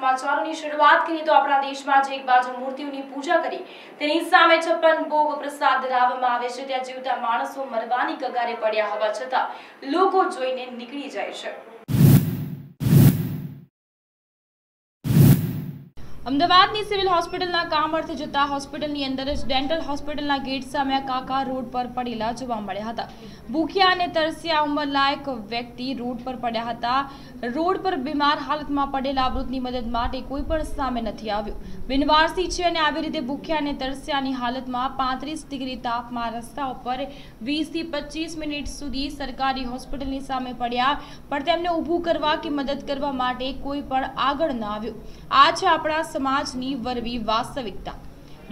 સમાચારોની શરૂઆત કરીએ તો આપણા દેશમાં જે એક બાજુ મૂર્તિઓની પૂજા કરી, તેની સામે છપ્પન ભોગ પ્રસાદ ધરાવવામાં આવે છે. ત્યાં જીવતા માણસો મરવાની કગારે પડ્યા હોવા છતાં લોકો જોઈને નીકળી જાય છે. અમદાવાદની સિવિલ હોસ્પિટલના કામ અર્થે જતા હોસ્પિટલની અંદર જ ડેન્ટલ હોસ્પિટલના ગેટ સામે કાકા રોડ પર પડેલા જોવા મળ્યા હતા. ભૂખ્યા અને તરસ્યા ઉંમરલાયક વ્યક્તિ રોડ પર પડ્યા હતા. રોડ પર બીમાર હાલતમાં પડેલા વૃદ્ધની મદદ માટે કોઈ પણ સામે નથી આવ્યું. બિનવારસી છે અને આવી રીતે ભૂખ્યા અને તરસ્યાની હાલતમાં પાંત્રીસ ડિગ્રી તાપમાં રસ્તા ઉપર વીસથી પચીસ મિનિટ સુધી સરકારી હોસ્પિટલની સામે પડ્યા, પણ તેમને ઊભું કરવા કે મદદ કરવા માટે કોઈ પણ આગળ ન આવ્યું. આ છે આપણા સમાજની વરવી વાસ્તવિકતા.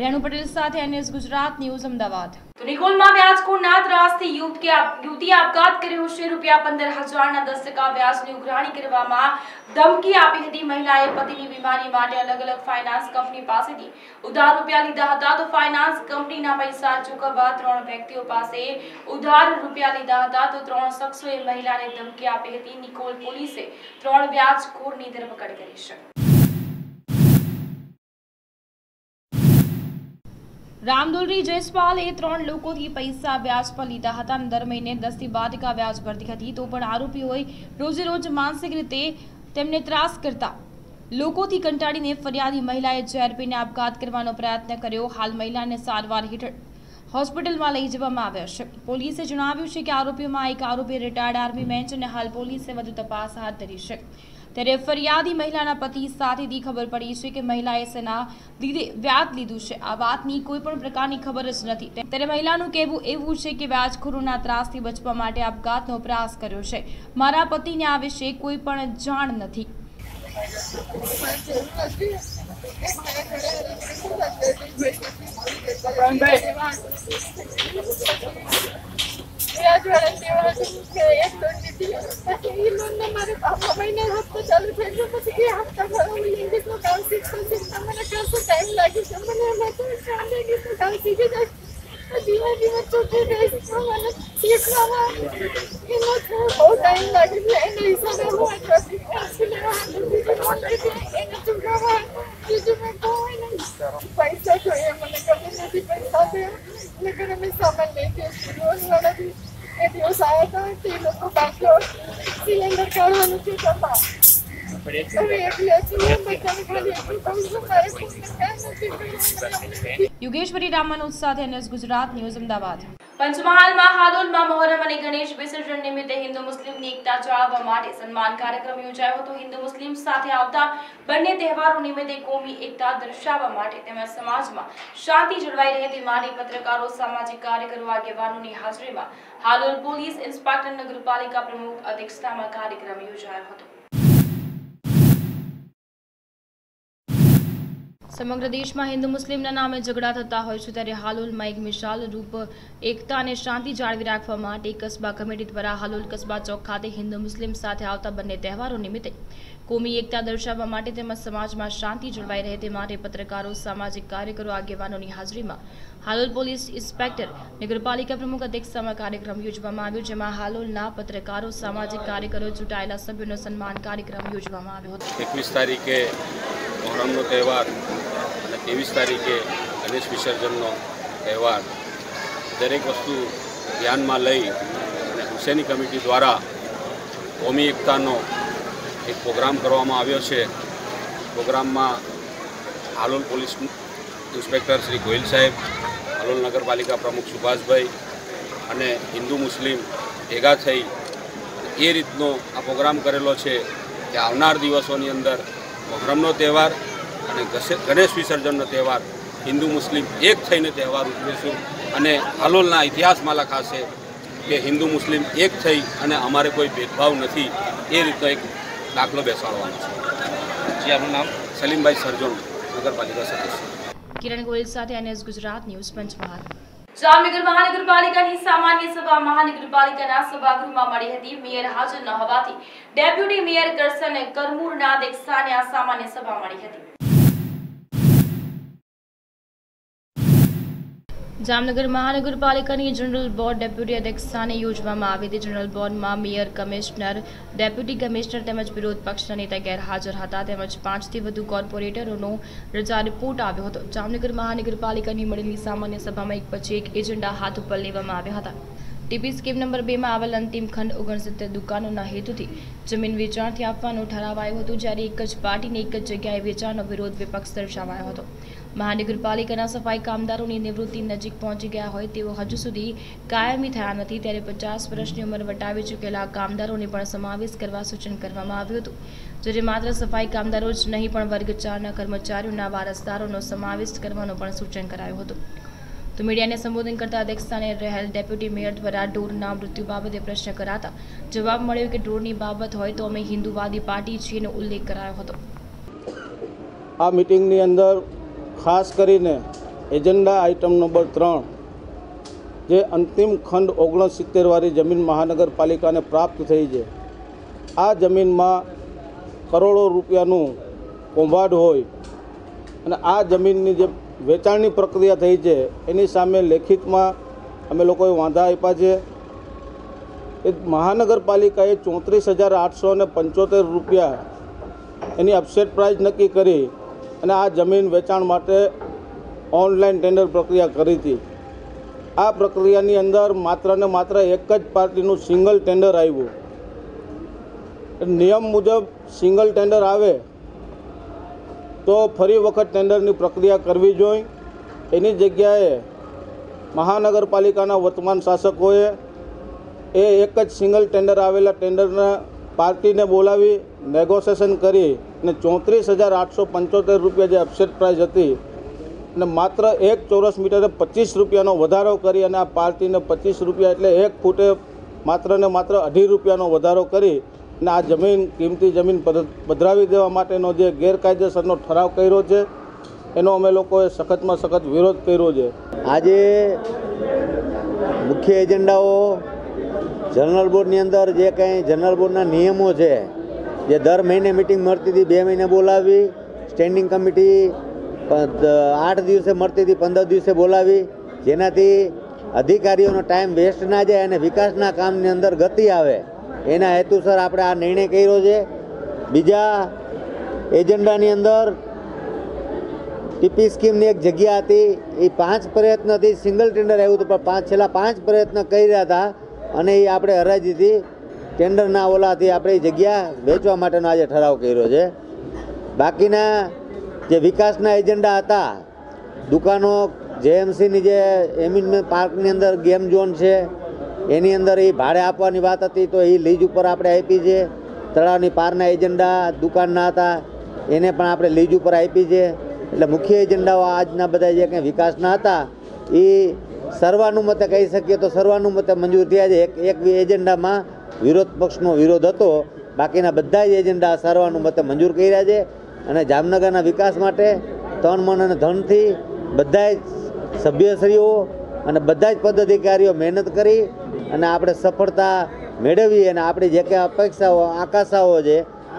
રેણુ પટેલ સાથે એનએસ ગુજરાત ન્યૂઝ અમદાવાદ. નિકોલમાં વ્યાજખોરના ત્રાસથી યુવતીએ આપઘાત કર્યો છે. રૂપિયા પંદર હજારના દસ ટકા વ્યાજની ઉઘરાણી કરવામાં ધમકી આપી હતી. મહિલાએ પતિની બીમારી માટે અલગ અલગ ફાઇનાન્સ કંપની પાસેથી ઉધાર રૂપિયા લીધા હતા. તો ફાઇનાન્સ કંપનીના પૈસા ચૂકવવા ત્રણ વ્યક્તિઓ પાસે ઉધાર રૂપિયા લીધા હતા. તો ત્રણ શખ્સોએ મહિલાને ધમકી આપી હતી. નિકોલ પોલીસે ત્રણ વ્યાજખોરની ધરપકડ કરી છે. રામદુલરી જયસ્વાલ એ ત્રણ લોકોથી પૈસા વ્યાજ પર લીધા હતા. અને દર મહિને દસથી બાર ટકા વ્યાજ ભરતી હતી. તો પણ આરોપીઓએ રોજે રોજ માનસિક રીતે તેમને ત્રાસ કરતા લોકોથી કંટાળીને ફરિયાદી મહિલાએ ઝેર પીને આપઘાત કરવાનો પ્રયત્ન કર્યો. હાલ મહિલાને સારવાર હેઠળ હોસ્પિટલમાં લઈ જવામાં આવ્યા છે. પોલીસે જણાવ્યું છે કે આરોપીઓમાં એક આરોપી રિટાયર્ડ આર્મી મેન અને હાલ પોલીસે વધુ તપાસ હાથ ધરી છે. ત્યારે ફરિયાદી મહિલાના પતિ સાથેથી ખબર પડી છે કે મહિલાએ સેના લીધે વ્યાજ લીધું છે. આ વાતની કોઈ પણ પ્રકારની ખબર જ નથી. ત્યારે મહિલાનું કહેવું એવું છે કે વ્યાજખોરોના ત્રાસથી બચવા માટે આપઘાતનો પ્રયાસ કર્યો છે. મારા પતિને આ વિશે કોઈ પણ જાણ નથી. વ્યાજવાળા સેવા હતું કે એક લોન લીધી પછી એ લોનને મારે બાપા મહિને હપ્તો ચાલુ થઈ ગયો પછી એ હપ્તા ભરવા ઇંગ્લિશનું કામ શીખતો શીખતા મને ખાસો ટાઈમ લાગી છે મને એમાં તો શાંતિ ઇંગ્લિશનું કામ શીખી જાય ધીમે ધીમે ચૂકી ગઈ મને શીખવામાં એનો બહુ ટાઈમ લાગે છે એના હિસાબે હું અત્યારથી પાછી લેવા એને ચૂકવવા બીજું મેં કોઈ નહીં પૈસા જોઈએ મને ગમે નથી પૈસા છે નકર અમે સામાન લઈ જઈશું રોજવાળાથી એ દિવસ આવ્યા હતા તે લોકો બાટલો સિલિન્ડર કાઢવાનું છે કર્યું. યુગેશ્વરી રામાનુજ સાથે એનએસ ગુજરાત, ન્યૂઝ અમદાવાદ પંચમહાલમાં હાલોલમાં મોહરમ અને ગણેશ વિસર્જન નિમિત્તે હિન્દુ મુસ્લિમની એકતા જાળવવા માટે સન્માન કાર્યક્રમ યોજાયો હતો. હિન્દુ મુસ્લિમ સાથે આવતા બંને તહેવારો નિમિત્તે કોમી એકતા દર્શાવવા માટે તેમજ સમાજમાં શાંતિ જળવાઈ રહે તે માટે પત્રકારો, સામાજિક કાર્યકરો, આગેવાનોની હાજરીમાં હાલોલ પોલીસ ઇન્સ્પેક્ટર નગરપાલિકા પ્રમુખ અધ્યક્ષતામાં કાર્યક્રમ યોજાયો હતો. સમગ્ર દેશમાં હિન્દુ મુસ્લિમના નામે ઝઘડા થતા હોય છે ત્યારે હાલોલમાં એક મિશાલ રૂપ એકતા અને શાંતિ જાળવી રાખવા માટે કસ્બા કમિટી દ્વારા હાલોલ કસ્બા ચોક ખાતે હિન્દુ મુસ્લિમ સાથે આવતા બંને તહેવારો નિમિત્તે કોમી એકતા દર્શાવવા માટે તેમજ સમાજમાં શાંતિ જળવાઈ રહે તે માટે પત્રકારો, સામાજિક કાર્યકરો, આગેવાનોની હાજરીમાં હાલોલ પોલીસ ઇન્સ્પેક્ટર, નગરપાલિકા પ્રમુખ અધ્યક્ષતામાં કાર્યક્રમ યોજવામાં આવ્યો જેમાં હાલોલના પત્રકારો, સામાજિક કાર્યકરો, ચૂંટાયેલા સભ્યોનો સન્માન કાર્યક્રમ યોજવામાં આવ્યો હતો. એકવીસ તારીખે મોહરમનો તહેવાર ત્રેવીસ તારીખે ગણેશ વિસર્જનનો તહેવાર. દરેક વસ્તુ ધ્યાનમાં લઈ અને હુસેની કમિટી દ્વારા કોમી એકતાનો એક પ્રોગ્રામ કરવામાં આવ્યો છે. પ્રોગ્રામમાં હાલોલ પોલીસ ઇન્સ્પેક્ટર શ્રી ગોયલ સાહેબ, હાલોલ નગરપાલિકા પ્રમુખ સુભાષભાઈ અને હિન્દુ મુસ્લિમ ભેગા થઈ એ રીતનો આ પ્રોગ્રામ કરેલો છે કે આવનાર દિવસોની અંદર મોહરમનો તહેવાર અને ગણેશ વિસર્જનનો તહેવાર હિન્દુ મુસ્લિમ એક થઈને તહેવાર ઉજવીશું. અને હાલોલના ઇતિહાસમાં લખાશે કે હિન્દુ મુસ્લિમ એક થઈ અને અમારે કોઈ ભેદભાવ નથી એ રીતનો એક દાખલો બેસાડવાનો છે. જે આપનું નામ? સલીમભાઈ સરજણ નગરપાલિકા સદસ્ય. કિરણ ગોયલ સાથે એનએસ ગુજરાત ન્યૂઝ પંચમહાલ. જામનગર મહાનગરપાલિકાની સામાન્ય સભા મહાનગરપાલિકાના સભાગૃહમાં મળી હતી. મેયર હાજર ન હોવાથી ડેપ્યુટી મેયર કરસન કરમૂરના અધ્યક્ષસ્થાને આ સામાન્ય સભા મળી હતી. જામનગર મહાનગરપાલિકાની જનરલ બોર્ડ ડેપ્યુટી અધ્યક્ષસ્થાને યોજવામાં આવી હતી. જનરલ બોર્ડમાં મેયર, કમિશનર, ડેપ્યુટી કમિશનર તેમજ વિરોધ પક્ષના નેતા ગેરહાજર હતા. તેમજ પાંચથી વધુ કોર્પોરેટરોનો રજા રિપોર્ટ આવ્યો હતો. જામનગર મહાનગરપાલિકાની મળેલી સામાન્ય સભામાં એક પછી એક એજન્ડા હાથ ઉપર લેવામાં આવ્યા હતા. ટીપી સ્કીમ નંબર બેમાં આવેલ અંતિમ ખંડ ઓગણસિત્તેર દુકાનોના હેતુથી જમીન વેચાણથી આપવાનો ઠરાવ આવ્યો હતો, જ્યારે એક જ પાર્ટીને એક જ જગ્યાએ વેચાણનો વિરોધ વિપક્ષ દર્શાવાયો હતો. મહાનગરપાલિકાના સફાઈ કામદારોની નિવૃત્તિ નજીક પહોંચી ગયા હોય તેઓ હજુ સુધી કાયમી થયા નથી. ત્યારે પચાસ વર્ષની ઉંમર વટાવી ચૂકેલા કામદારોને પણ સમાવેશ કરવા સૂચન કરવામાં આવ્યું હતું. જ્યારે માત્ર સફાઈ કામદારો જ નહીં, પણ વર્ગ ચારના કર્મચારીઓના વારસદારોનો સમાવેશ કરવાનું પણ સૂચન કરાયું હતું. તો મીડિયાને સંબોધન કરતા અધ્યક્ષસ્થાને રહેલ ડેપ્યુટી મેયર દ્વારા ઢોરના મૃત્યુ બાબતે પ્રશ્ન કરાતા જવાબ મળ્યો કે ઢોરની બાબત હોય તો અમે હિન્દુવાદી પાર્ટી છીએનો ઉલ્લેખ કરાયો હતો. આ મિટિંગની અંદર ખાસ કરીને એજન્ડા આઇટમ નંબર ત્રણ, જે અંતિમ ખંડ ઓગણસિત્તેરવાળી જમીન મહાનગરપાલિકાને પ્રાપ્ત થઈ છે. આ જમીનમાં કરોડો રૂપિયાનું કૌભાંડ હોય અને આ જમીનની જે વેચાણની પ્રક્રિયા થઈ છે, એની સામે લેખિતમાં અમે લોકોએ વાંધા આપ્યા છે એ મહાનગરપાલિકાએ ચોત્રીસ હજાર આઠસો ને પંચોતેર રૂપિયા એની અપસેટ પ્રાઇસ નક્કી કરી અને આ જમીન વેચાણ માટે ઓનલાઈન ટેન્ડર પ્રક્રિયા કરી હતી. આ પ્રક્રિયાની અંદર માત્ર ને માત્ર એક જ પાર્ટીનું સિંગલ ટેન્ડર આવ્યું. નિયમ મુજબ સિંગલ ટેન્ડર આવે તો ફરી વખત ટેન્ડરની પ્રક્રિયા કરવી જોઈએ એની જગ્યાએ મહાનગરપાલિકાના વર્તમાન શાસકોએ એ એક જ સિંગલ ટેન્ડર આવેલા ટેન્ડરના પાર્ટીને બોલાવી નેગોશિએશન કરી અને ચોત્રીસ હજાર આઠસો પંચોતેર રૂપિયા જે અપસેટ પ્રાઇસ હતી અને માત્ર એક ચોરસ મીટરે પચીસ રૂપિયાનો વધારો કરી અને આ પાર્ટીને પચીસ રૂપિયા એટલે એક ફૂટે માત્ર ને માત્ર અઢી રૂપિયાનો વધારો કરી અને આ જમીન, કિંમતી જમીન પધરાવી દેવા માટેનો જે ગેરકાયદેસરનો ઠરાવ કર્યો છે, એનો અમે લોકોએ સખતમાં સખત વિરોધ કર્યો છે. આજે મુખ્ય એજન્ડાઓ જનરલ બોર્ડની અંદર જે કંઈ જનરલ બોર્ડના નિયમો છે, જે દર મહિને મિટિંગ મળતી હતી, બે મહિને બોલાવી સ્ટેન્ડિંગ કમિટી આઠ દિવસે મળતી હતી, પંદર દિવસે બોલાવી, જેનાથી અધિકારીઓનો ટાઈમ વેસ્ટ ના જાય અને વિકાસના કામની અંદર ગતિ આવે. એના હેતુસર આપણે આ નિર્ણય કર્યો છે. બીજા એજન્ડાની અંદર ટીપી સ્કીમની એક જગ્યા હતી. એ પાંચ પ્રયત્નથી સિંગલ ટેન્ડર આવ્યું હતું, પણ પાંચ છેલ્લા પાંચ પ્રયત્ન કર્યા હતા. અને એ આપણે હરાજીથી ટેન્ડરના ઓલાથી આપણે એ જગ્યા વેચવા માટેનો આજે ઠરાવ કર્યો છે. બાકીના જે વિકાસના એજન્ડા હતા, દુકાનો, જેએમસીની જે એમ્યુઝમેન્ટ પાર્કની અંદર ગેમ ઝોન છે, એની અંદર એ ભાડે આપવાની વાત હતી તો એ લીજ ઉપર આપણે આપી છે. તળાવની પારના એજન્ડા, દુકાનના હતા, એને પણ આપણે લીજ ઉપર આપી છે. એટલે મુખ્ય એજન્ડાઓ આજના બધા જે કંઈ વિકાસના હતા એ સર્વાનુમતે કહી શકીએ તો સર્વાનુમતે મંજૂર થયા છે. એક એક એજન્ડામાં વિરોધ પક્ષનો વિરોધ હતો. બાકીના બધા જ એજન્ડા સર્વાનુમતે મંજૂર કર્યા છે. અને જામનગરના વિકાસ માટે તન, મન અને ધનથી બધા જ સભ્યશ્રીઓ અને બધા જ પદાધિકારીઓ મહેનત કરી અને આપણે સફળતા મેળવી અને આપણી જે કંઈ અપેક્ષાઓ, આકાંક્ષાઓ છે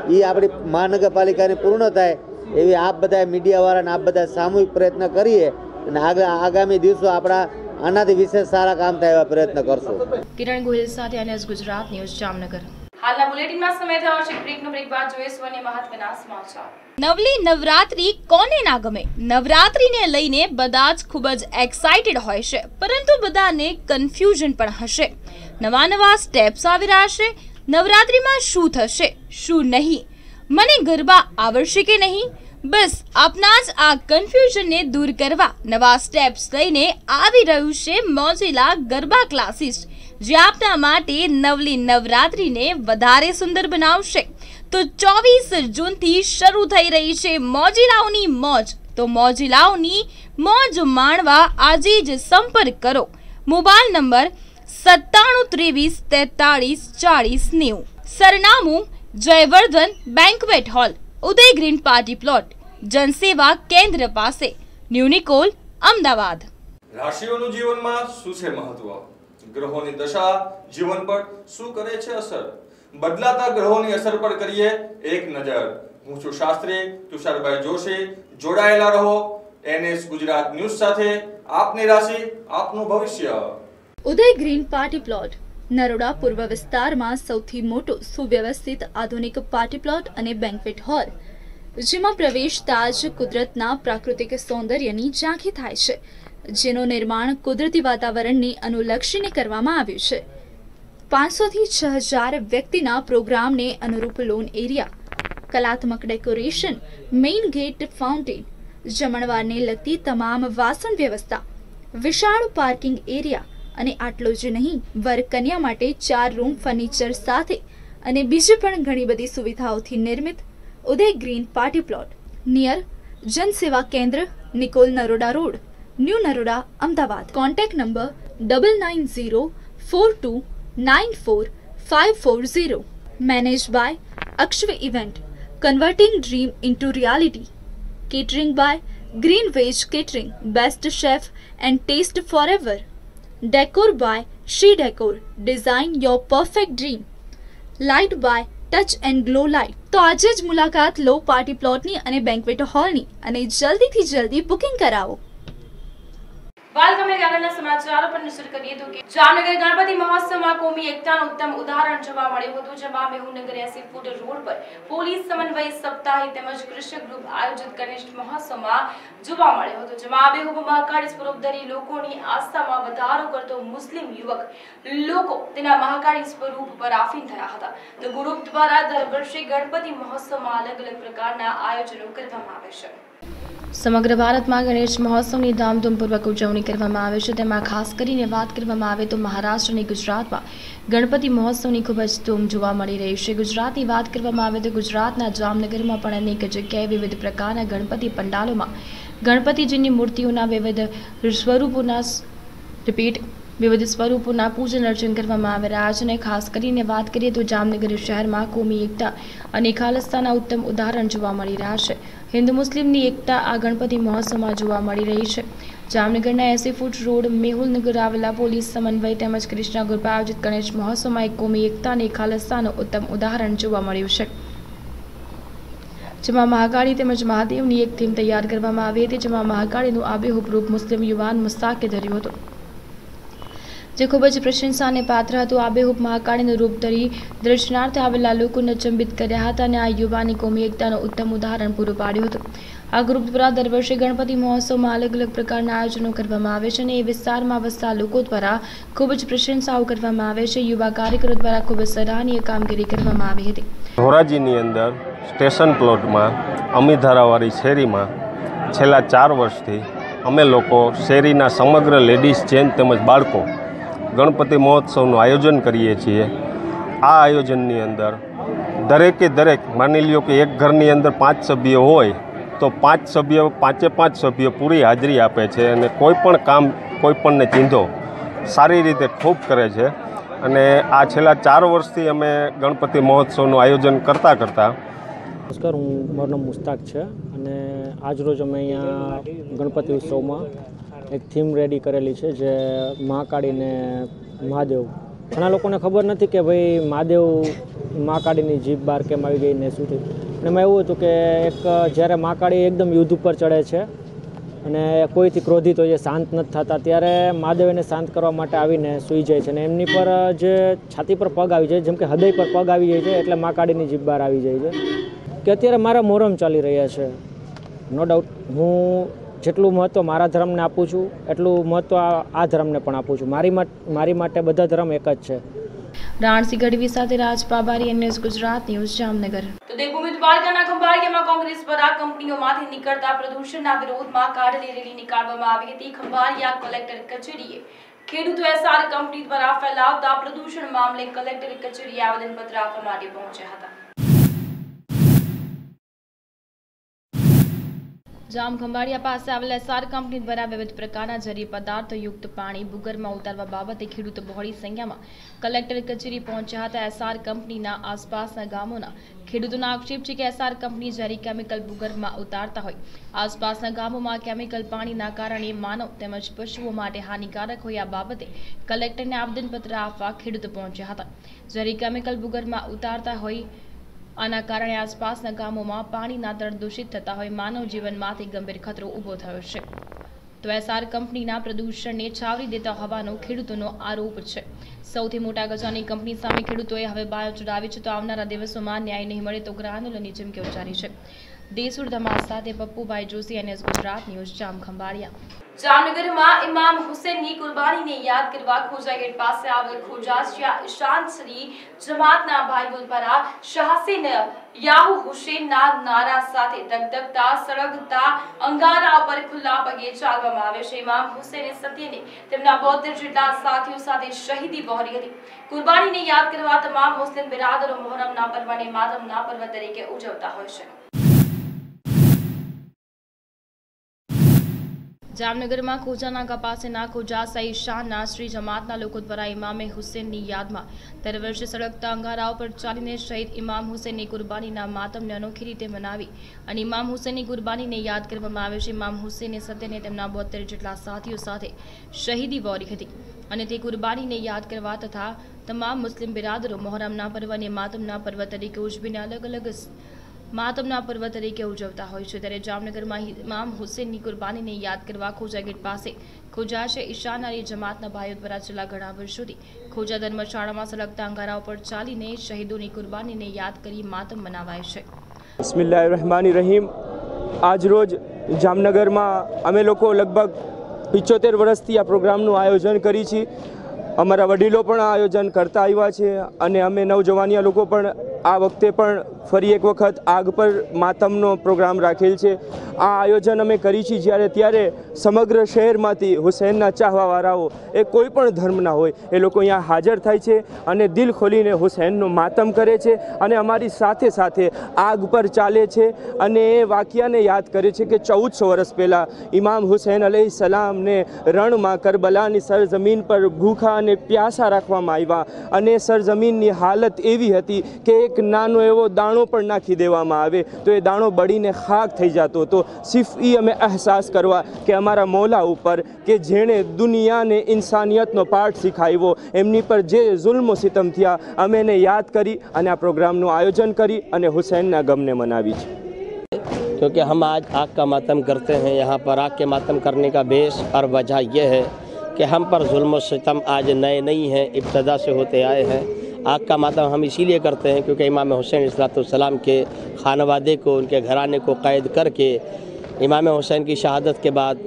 એ આપણી મહાનગરપાલિકાની પૂર્ણ થાય એવી આપ બધા મીડિયાવાળાને આપ બધા સામૂહિક પ્રયત્ન કરીએ અને આગામી દિવસો આપણા આનાથી વિશેષ સારા કામ થાય એવા પ્રયત્ન કરશું. કિરણ ગોહિલ સાથે એનએસ ગુજરાત ન્યૂઝ જામનગર. હાલના બુલેટિનમાં સમય થયો છે. બ્રેકનો બ્રેક બાદ જોઈએ સ્વને મહત્વના સમાચાર. નવલી નવરાત્રી કોને ના ગમે? નવરાત્રીને લઈને બધા જ ખૂબ જ એક્સાઇટેડ હોય છે. પરંતુ બધાને કન્ફ્યુઝન પણ હશે. નવા નવા સ્ટેપ્સ આવી રહ્યા છે. નવરાત્રીમાં શું થશે? શું નહીં? મને ગરબા આવડશે કે નહીં? બસ, આપના જ આ કન્ફ્યુઝનને દૂર કરવા નવા સ્ટેપ્સ લઈને આવી રહ્યું છે મોજીલા ગરબા ક્લાસીસ જે આપના માટે નવલી નવરાત્રીને વધારે સુંદર બનાવશે. તો ચોવીસ જૂનથી શરૂ થઈ રહી છે મોજીલાઓની મોજ. તો મોજીલાઓની મોજ માણવા આજે જ સંપર્ક કરો. મોબાઈલ નંબર સત્તાણું ત્રેવીસ તેતાળીસ ચાળીસ નેવું. સરનામું Jayvardhan banquet hall. Uday green party plot જનસેવા કેન્દ્ર પાસે ન્યુનિકોલ અમદાવાદ. રાશિઓનું જીવનમાં શું છે મહત્વ? ગ્રહોની દશા જીવન પર શું કરે છે અસર? બદલાતા ગ્રહોની અસર પર કરીએ એક નજર. હું છું શાસ્ત્રી તુષારભાઈ જોશી જોડાયેલા રહો. એનએસ ગુજરાત ન્યૂઝ સાથે આપની રાશિ આપનું ભવિષ્ય. Uday green party plot Naroda પૂર્વ વિસ્તારમાં સૌથી મોટો સુવ્યવસ્થિત આધુનિક પાર્ટી પ્લોટ અને બેન્કવેટ હોલ જેમાં પ્રવેશતા જ કુદરતના પ્રાકૃતિક સૌંદર્યની ઝાંખી થાય છે, જેનું નિર્માણ કુદરતી વાતાવરણને અનુલક્ષીને કરવામાં આવ્યું છે. પાંચસોથી છ હજાર વ્યક્તિના પ્રોગ્રામને અનુરૂપ લોન એરિયા કલાત્મક ડેકોરેશન મેઇન ગેટ ફાઉન્ટેન જમણવારને લગતી તમામ વાસણ વ્યવસ્થા, વિશાળ પાર્કિંગ એરિયા અને આટલો જ નહીં વર કન્યા માટે ચાર રૂમ, ફર્નિચર સાથે અને બીજી પણ ઘણી બધી સુવિધાઓથી નિર્મિત Uday green party plot. Near જનસેવા કેન્દ્ર, Nikol Naroda road, new Naroda, Ahmedabad. Contact number double nine zero four two nine four five four zero manage by Akshav event converting dream into reality catering by green veg catering best chef and taste for Forever. Decor by She Decor, Design Your Perfect Dream. Light by Touch and Glow Light. તો આજે જ મુલાકાત લો party પ્લોટની અને banquet હોલની અને જલ્દીથી જલ્દી booking કરાવો ગમે આગળના સમાચારો પર નજર કરીએ તો કે જામનગર ગણપતિ મહોત્સવમાં કોમી એકતાનું ઉત્તમ ઉદાહરણ જોવા મળ્યું હતું, જેમાં મેહુનગર એસી ફૂટ રોડ પર પોલીસ સમન્વય સપ્તાહી તેમજ કૃષ્ણ ગ્રુપ આયોજિત કનિષ્ઠ મહોત્સવમાં જોવા મળ્યો હતો, જેમાં આબેહૂબ મહાકાળ સ્વરૂપ ધરી લોકોની આસ્થામાં વધારો કરતો મુસ્લિમ યુવક લોકો તેના મહાકાળી સ્વરૂપ પર આફીન થયા હતા. તો ગ્રુપ દ્વારા દર વર્ષે ગણપતિ મહોત્સવમાં અલગ અલગ પ્રકારના આયોજનો કરવામાં આવે છે. સમગ્ર ભારતમાં ગણેશ મહોત્સવની ધામધૂમપૂર્વક ઉજવણી કરવામાં આવે છે. તેમાં ખાસ કરીને વાત કરવામાં આવે તો મહારાષ્ટ્ર અને ગુજરાતમાં ગણપતિ મહોત્સવની ખૂબ જ ધૂમ જોવા મળી રહી છે. ગુજરાતની વાત કરવામાં આવે તો ગુજરાતના જામનગરમાં પણ અનેક જગ્યાએ વિવિધ પ્રકારના ગણપતિ પંડાલોમાં ગણપતિજીની મૂર્તિઓના વિવિધ સ્વરૂપોના રિપીટ વિવિધ સ્વરૂપોના પૂજન અર્ચન કરવામાં આવી. રહ્યા છે અને ખાસ કરીને વાત કરીએ તો જામનગર શહેરમાં કોમી એકતા અને ખાલસ્તાના ઉત્તમ ઉદાહરણ જોવા મળી રહ્યા છે. હિન્દુ મુસ્લિમની એકતા આ ગણપતિ મહોત્સવમાં જોવા મળી રહી છે. જામનગરના એસી ફૂટ રોડ મેહુલનગર આવેલા પોલીસ સમન્વય તેમજ કૃષ્ણા ગ્રુપે આયોજિત ગણેશ મહોત્સવમાં એક કોમી એકતા અને ખાલસ્તાનું ઉત્તમ ઉદાહરણ જોવા મળ્યું છે. જેમાં મહાકાળી તેમજ મહાદેવની એક થીમ તૈયાર કરવામાં આવી હતી. જેમાં મહાકાળીનું આબેહૂબ રૂપ મુસ્લિમ યુવાન મુસ્તાકે ધર્યું હતું. જે ખૂબ જ પ્રશંસાને પાત્ર હતું આબેહૂબ મહાકાળીનું રૂપ ધરી દર્શનાર્થે આવેલા લોકોને ચંબિત કર્યા હતા અને આ યુવાની કોમી એકતાનું ઉત્તમ ઉદાહરણ પૂરું પાડ્યું હતું. આ ગ્રુપ દ્વારા દર વર્ષે ગણપતિ મહોત્સવમાં અલગ અલગ પ્રકારના આયોજનો કરવામાં આવે છે અને એ વિસ્તારમાં વસતા લોકો દ્વારા ખૂબ જ પ્રશંસાઓ કરવામાં આવે છે. યુવા કાર્યકરો દ્વારા ખૂબ જ સરાહનીય કામગીરી કરવામાં આવી હતી. ધોરાજીની અંદર સ્ટેશન પ્લોટમાં અમીધારાવાળી શેરીમાં છેલ્લા ચાર વર્ષથી અમે લોકો શેરીના સમગ્ર લેડીઝ જેન તેમજ બાળકો ગણપતિ મહોત્સવનું આયોજન કરીએ છીએ. આ આયોજનની અંદર દરેકે દરેક, માની લ્યો કે એક ઘરની અંદર પાંચ સભ્યો હોય, તો પાંચ સભ્યો, પાંચે પાંચ સભ્યો પૂરી હાજરી આપે છે અને કોઈ પણ કામ કોઈ પણને ચીંધો, સારી રીતે ખૂબ કરે છે. અને આ છેલ્લા ચાર વર્ષથી અમે ગણપતિ મહોત્સવનું આયોજન કરતાં કરતાં નમસ્કાર, હું, મારું નામ મુસ્તાક છે અને આજરોજ અમે અહીંયા ગણપતિ ઉત્સવમાં એક થીમ રેડી કરેલી છે જે મહાકાળીને મહાદેવ. ઘણા લોકોને ખબર નથી કે ભાઈ મહાદેવ મહાકાળીની જીભ બહાર કેમ આવી ગઈ ને શું થયું. અને એમાં એવું હતું કે એક, જ્યારે મહાકાળી એકદમ યુદ્ધ ઉપર ચડે છે અને કોઈથી ક્રોધિત હોય છે શાંત નથી થતા, ત્યારે મહાદેવ એને શાંત કરવા માટે આવીને સૂઈ જાય છે અને એમની પર જે છાતી પર પગ આવી જાય, જેમ કે હૃદય પર પગ આવી જાય છે, એટલે મહાકાળીની જીભ બહાર આવી જાય છે. કે અત્યારે મારા મોરમ ચાલી રહ્યા છે. નો ડાઉટ હું જેટલું મહત્ત્વ મારા ધર્મને આપું છું એટલું મહત્ત્વ આ ધર્મને પણ આપું છું. મારી મારી માટે બધા ધર્મ એક જ છે. રાણસી ગઢવી સાથે રાજ પાબારી ન્યૂઝ ગુજરાત ન્યૂઝ જામનગર. તો દેવભૂમિ દ્વારકાના ખંભાળિયામાં કોંગ્રેસ પર આ કંપનીઓમાંથી નીકળતા પ્રદૂષણના વિરોધમાં કાઢેલી રેલી નીકાળવામાં આવી હતી. ખંભાળિયા કલેક્ટર કચેરીએ. ખેડૂતો એસઆર કંપની દ્વારા ફેલાવતા પ્રદૂષણ મામલે કલેક્ટર કચેરીએ આવેદનપત્ર આપવા માટે પહોંચ્યા હતા. જામ ખંભાળિયા પાસે આવેલા એસઆર કંપની દ્વારા વિવિધ પ્રકારના ઝેરી પદાર્થો યુક્ત પાણી ભૂગર્ભમાં ઉતારવા બાબતે ખેડૂતો બહોળી સંખ્યામાં કલેક્ટર કચેરી પહોંચ્યા હતા. એસઆર કંપનીના આસપાસના ગામોના ખેડૂતોનો આક્ષેપ છે કે એસઆર કંપની ઝેરી કેમિકલ ભૂગર્ભમાં ઉતારતા હોય. આસપાસના ગામોમાં કેમિકલ પાણીના કારણે માનવ તેમજ પશુઓ માટે હાનિકારક હોય આ બાબતે કલેક્ટરને આવેદનપત્ર આપવા ખેડૂતો પહોંચ્યા હતા. ઝેરી કેમિકલ ભૂગર્ભમાં ઉતારતા હોય આના કારણે આસપાસના ગામોમાં પાણીના તળ દૂષિત થતા હોય માનવ જીવનમાંથી ગંભીર ખતરો ઊભો થયો છે. તો એસઆર કંપનીના પ્રદૂષણને છાવરી દેતા હોવાનો ખેડૂતોનો આરોપ છે. સૌથી મોટા ગજાની કંપની સામે ખેડૂતોએ હવે બાયો ચડાવી છે, તો આવનારા દિવસોમાં ન્યાય નહીં મળે તો ઉગ્ર આંદોલનની ચીમકી ઉચ્ચારી છે. દેસુર ધમાલ સાથે પપ્પુભાઈ જોશી, એનએસ ગુજરાત ન્યૂઝ જામ ખંભાળિયા જામનગરમાં ઇમામ હુસેનની કુરબાનીને યાદ કરવા ખોજા ગેટ પાસે આવેલ ખોજા ઈશાન શ્રી જમાતના ભાઈ દ્વારા શાહસીન યાહુ હુસેનના નારા સાથે ધગધગતા, સળગતા, અંગારા ઉપર ખુલ્લા પગે ચાલવામાં આવે છે. ઇમામ હુસેને સત્યને તેમના બોતેર જેટલા સાથીઓ સાથે શહીદી વહોરી હતી. કુરબાનીને યાદ કરવા તમામ મુસ્લિમ બિરાદરો મોહરમના પર્વને માતમના પર્વ તરીકે ઉજવતા હોય છે. જામનગરમાં ખોજાનાકા પાસેના ખોજા સહી શાહના શ્રી જમાતના લોકો દ્વારા ઇમામે હુસેનની યાદમાં. દર વર્ષે સળગતા અંગારાઓ પર ચાલીને શહીદ ઇમામ હુસેનની કુરબાનીના માતમને અનોખી રીતે મનાવી અને ઇમામ હુસેનની કુરબાનીને યાદ કરવામાં આવે છે. ઇમામ હુસેને સત્યને તેમના બોતેર જેટલા સાથીઓ સાથે શહીદી વોરી હતી અને તે કુરબાનીને યાદ કરવા તથા તમામ મુસ્લિમ બિરાદરો મોહરમના પર્વ અને માતમના પર્વ તરીકે ઉજવીને અલગ અલગ માતમના પર્વ તરીકે ઉજવતા હોય છે. ત્યારે જામનગરમાં ઇમામ હુસેનની કુરબાનીને યાદ કરવા ખોજા ગેટ પાસે ખોજા છે ઈશાન અલી જમાતના ભાઈઓ દ્વારા છેલ્લા ઘણા વર્ષોથી. ખોજા ધર્મશાળામાં સળગતા અંગારાઓ પર ચાલીને શહીદોની કુરબાનીને યાદ કરી માતમ મનાવાય છે. બિસ્મિલ્લાહિર્રહમાનિર રહીમ આજ રોજ જામનગરમાં અમે લોકો લગભગ પિચોતેર વર્ષથી આ પ્રોગ્રામનું આયોજન કરી છીએ અમારા વડીલો પણ આ આયોજન કરતા આવ્યા છે અને અમે નવજવાનિયા લોકો પણ આ વખતે પણ ફરી એક વખત આગ પર માતમનો પ્રોગ્રામ રાખેલ છે. આ આયોજન અમે કરી છીએ જ્યારે ત્યારે સમગ્ર શહેરમાંથી હુસૈનના ચાહવાવાળાઓ, એ કોઈ પણ ધર્મના હોય, એ લોકો અહીંયા હાજર થાય છે અને દિલ ખોલીને હુસૈનનો માતમ કરે છે અને અમારી સાથે સાથે આગ પર ચાલે છે અને એ વાક્યાને યાદ કરે છે કે ચૌદસો વર્ષ પહેલાં ઇમામ હુસૈન અલી સલામને રણમાં કરબલાની સરજમીન પર ભૂખા અને પ્યાસા રાખવામાં આવ્યા અને સરજમીનની હાલત એવી હતી કે એક નાનો એવો દાણો પણ નાખી દેવામાં આવે તો એ દાણો બળીને ખાક થઈ જતો હતો સિર્ફ એ અમે અહેસાસ કરવા કે અમારા મોલા ઉપર કે જેણે દુનિયાને ઇન્સાનિયતનો પાઠ શીખાવ્યો એમની પર જે જુલ્મો સિતમ થયા અમે એને યાદ કરી અને આ પ્રોગ્રામનું આયોજન કરી અને હુસૈનના ગમને મનાવી છે क्योंकि हम आज आग का मातम करते हैं यहाँ पर आग के मातम करने का बेस और वजह यह है कि हम पर जुल्म सितम आज नए नहीं हैं, इब्तदा से होते आए हैं। आग का मातम हम इसीलिए करते हैं क्योंकि इमाम हुसैन सलाम के खानवादे को, उनके घराने को कैद करके इमाम हुसैन की शहादत के बाद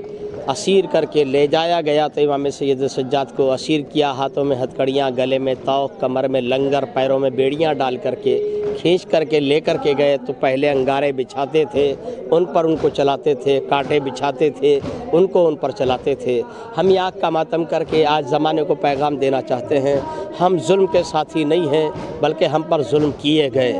असीर करके ले जाया गया तो इमाम सैद सज्जाद को असीर किया, हाथों में हथकड़ियाँ, गले में तौक, कमर में लंगर, पैरों में बेड़ियाँ डाल करके, खींच करके ले करके गए तो पहले अंगारे बिछाते थे, उन पर उनको चलाते थे, कांटे बिछाते थे, उनको उन पर चलाते थे। हम ये का मातम करके आज ज़माने को पैगाम देना चाहते हैं, हम जुल्म के साथी नहीं हैं, बल्कि हम पर जुल्म किए गए।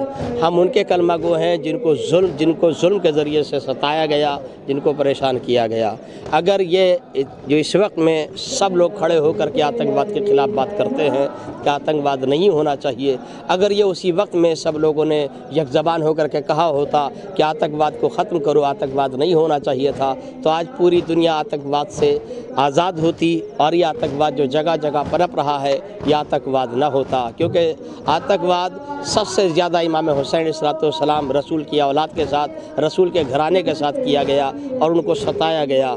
हम उनके कलमा गो हैं जिनको जुल्म जिनको जुल्म के ज़रिए से सताया गया, जिनको परेशान किया गया। अगर ये जो इस वक्त में सब लोग खड़े होकर के आतंकवाद के खिलाफ बात करते हैं, कि आतंकवाद नहीं होना चाहिए, अगर ये उसी वक्त में सब लोगों ने यकजबान होकर के कहा होता कि आतंकवाद को ख़त्म करो, आतंकवाद नहीं होना चाहिए था तो आज पूरी दुनिया आतंकवाद से आज़ाद होती और ये आतंकवाद जो जगह जगह पनप रहा है, ये आतंकवाद न होता। क्योंकि आतंकवाद सबसे ज़्यादा इमाम हुसैन सलाम रसूल की औलाद के साथ, रसूल के घराने के साथ किया गया और उनको सताया गया।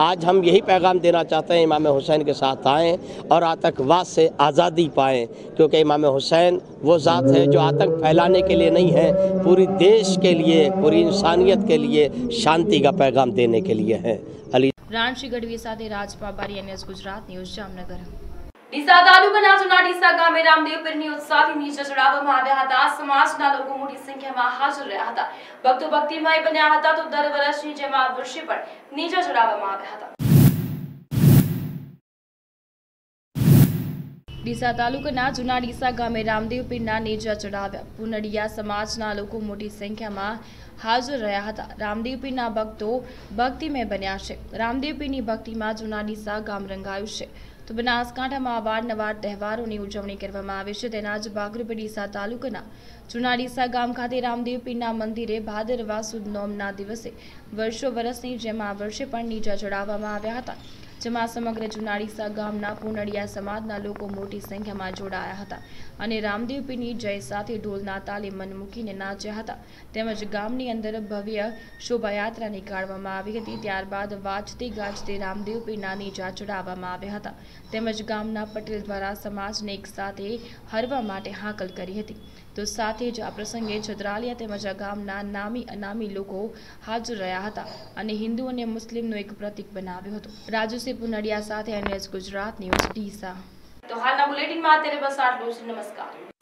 आज हम यही पैगाम देना चाहते हैं इमाम हुसैन के साथ आएँ और आतंकवाद से आज़ादी पाएँ क्योंकि इमाम हुसैन वो ज़ात है जो आतंक फैलाने के लिए नहीं है पूरी देश के लिए पूरी इंसानियत के लिए शांति का पैगाम देने के लिए है अली રાણશી ગઢવી સાથે રાજ પાબારી એનએસ ગુજરાત ન્યૂઝ જામનગર ડીસા તાલુકાના જુના ગામે રામદેવ પીરની ઉત્સાહથી નીચે ચડાવવામાં આવ્યા હતા. સમાજના લોકો મોટી સંખ્યામાં હાજર રહ્યા હતા. ભક્તો ભક્તિમય બન્યા હતા તો દર વર્ષની જેમ આ વર્ષે પણ નીચે ચડાવવામાં આવ્યા હતા. ડીસા તાલુકાના જૂના ડીસા ગામે રામદેવ પીરના નેજા ચડાવ્યા. પુનડિયા સમાજના લોકો મોટી સંખ્યામાં હાજર રહ્યા હતા. રામદેવ પીરના ભક્તો ભક્તિમય બન્યા છે. રામદેવ પીરની ભક્તિમાં જૂના ડીસા ગામ રંગાયું છે. તો બનાસકાંઠામાં અવારનવાર તહેવારોની ઉજવણી કરવામાં આવે છે. તેના જ ભાગરૂપે તાલુકાના જૂના ગામ ખાતે રામદેવ પીરના મંદિરે ભાદરવા સુદ નોમના દિવસે વર્ષો વર્ષની જેમ આ વર્ષે પણ નીચા ચડાવવામાં આવ્યા હતા. જેમાં સમગ્ર જુનાડીસા ગામના પુનડિયા સમાજના લોકો મોટી સંખ્યામાં જોડાયા હતા અને રામદેવ પીરની જય સાથે ઢોલના તાલે મન મૂકીને નાચ્યા હતા. તેમજ ગામની અંદર ભવ્ય શોભાયાત્રા નીકાળવામાં આવી હતી. ત્યારબાદ વાજતે ગાજતે રામદેવ નાની જા ચડાવવામાં આવ્યા હતા. તેમજ ગામના પટેલ દ્વારા સમાજને એક સાથે હરવા માટે હાકલ કરી હતી. તો સાથે જ આ પ્રસંગે છત્રાલિયા તેમજ આ ગામના નામી અનામી લોકો હાજર રહ્યા હતા અને હિન્દુ અને મુસ્લિમનું એક પ્રતિક બનાવ્યો હતો. રાજુસિંહ પુનડિયા સાથે ગુજરાત ન્યૂઝ ડીસા. તો હાલના બુલેટિનમાં અત્યારે બસ આટલું નમસ્કાર.